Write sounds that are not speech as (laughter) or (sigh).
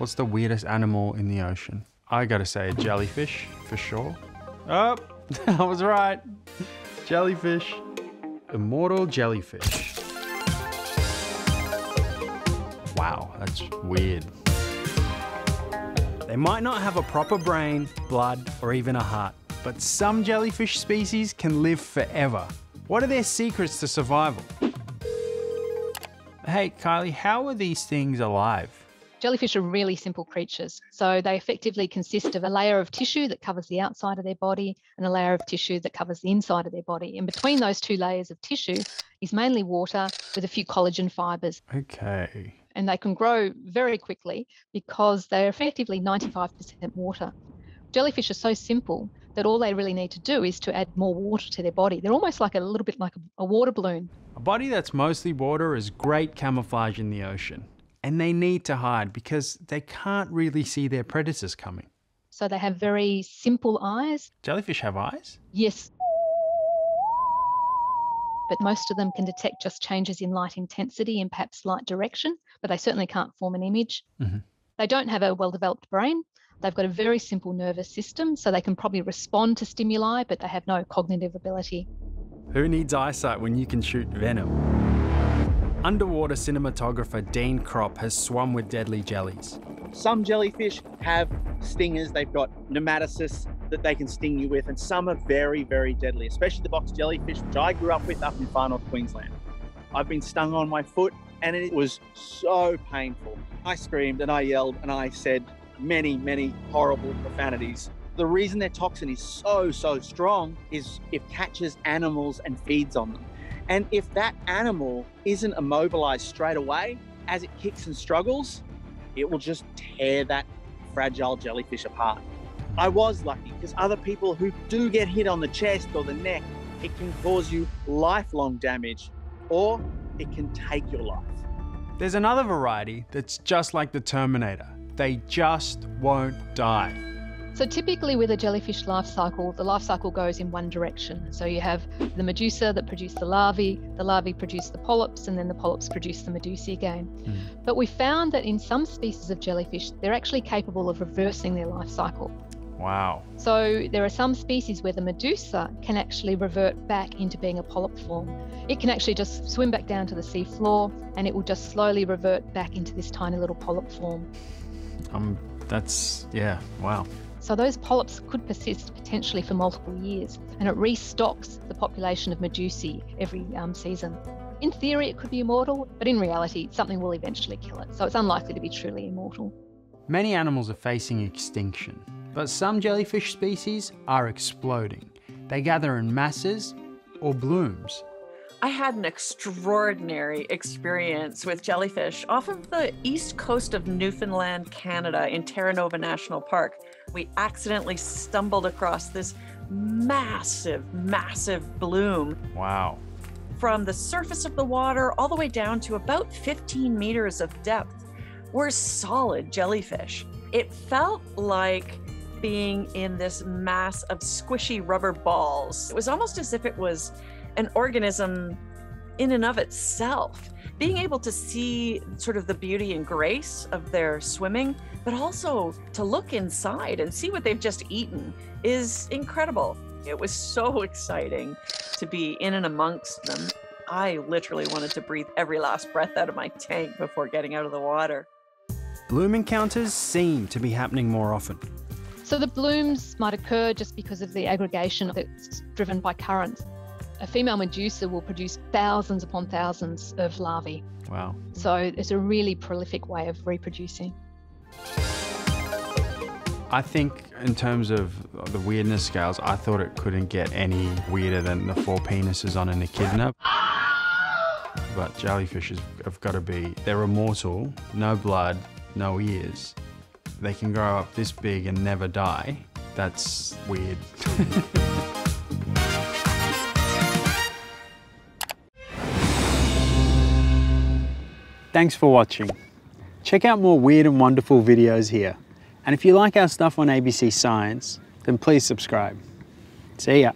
What's the weirdest animal in the ocean? I gotta say a jellyfish for sure. Oh, (laughs) I was right. Jellyfish. Immortal jellyfish. Wow, that's weird. They might not have a proper brain, blood, or even a heart, but some jellyfish species can live forever. What are their secrets to survival? Hey, Kylie, how are these things alive? Jellyfish are really simple creatures. So they effectively consist of a layer of tissue that covers the outside of their body and a layer of tissue that covers the inside of their body. And between those two layers of tissue is mainly water with a few collagen fibers. Okay. And they can grow very quickly because they're effectively 95% water. Jellyfish are so simple that all they really need to do is to add more water to their body. They're almost like a little bit like a, a water balloon. A body that's mostly water is great camouflage in the ocean and they need to hide because they can't really see their predators coming. So they have very simple eyes. Jellyfish have eyes? Yes. But most of them can detect just changes in light intensity and perhaps light direction, but they certainly can't form an image. Mm-hmm. They don't have a well developed brain. They've got a very simple nervous system, so they can probably respond to stimuli, but they have no cognitive ability. Who needs eyesight when you can shoot venom? Underwater cinematographer Dean Cropp has swum with deadly jellies. Some jellyfish have stingers, they've got nematocysts that they can sting you with, and some are very, very deadly, especially the box jellyfish, which I grew up with up in far north Queensland. I've been stung on my foot and it was so painful. I screamed and I yelled and I said many, many horrible profanities. The reason their toxin is so, so strong is it catches animals and feeds on them. And if that animal isn't immobilized straight away, as it kicks and struggles, it will just tear that fragile jellyfish apart. I hmm. was lucky because other people who do get hit on the chest or the neck, it can cause you lifelong damage or it can take your life. There's another variety that's just like the Terminator. They just won't die. So typically with a jellyfish life cycle, the life cycle goes in one direction. So you have the medusa that produce the larvae, the larvae produce the polyps, and then the polyps produce the medusae again. Mm. But we found that in some species of jellyfish, they're actually capable of reversing their life cycle. Wow. So there are some species where the medusa can actually revert back into being a polyp form. It can actually just swim back down to the sea floor and it will just slowly revert back into this tiny little polyp form. Um, that's, yeah, wow. So those polyps could persist potentially for multiple years, and it restocks the population of medusae every um, season. In theory, it could be immortal, but in reality, something will eventually kill it, so it's unlikely to be truly immortal. Many animals are facing extinction, but some jellyfish species are exploding. They gather in masses or blooms. I had an extraordinary experience with jellyfish off of the east coast of Newfoundland, Canada, in Terra Nova National Park we accidentally stumbled across this massive, massive bloom. Wow. From the surface of the water all the way down to about 15 meters of depth were solid jellyfish. It felt like being in this mass of squishy rubber balls. It was almost as if it was an organism in and of itself. Being able to see sort of the beauty and grace of their swimming but also to look inside and see what they've just eaten is incredible. It was so (laughs) exciting to be in and amongst them. I literally wanted to breathe every last breath out of my tank before getting out of the water. Bloom encounters seem to be happening more often. So the blooms might occur just because of the aggregation that's driven by currents. A female medusa will produce thousands upon thousands of larvae. Wow. So it's a really prolific way of reproducing. I think in terms of the weirdness scales, I thought it couldn't get any weirder than the four penises on an echidna. But jellyfishes have got to be, they're immortal, no blood, no ears. They can grow up this big and never die. That's weird. (laughs) Thanks for watching. Check out more weird and wonderful videos here. And if you like our stuff on ABC Science, then please subscribe. See ya.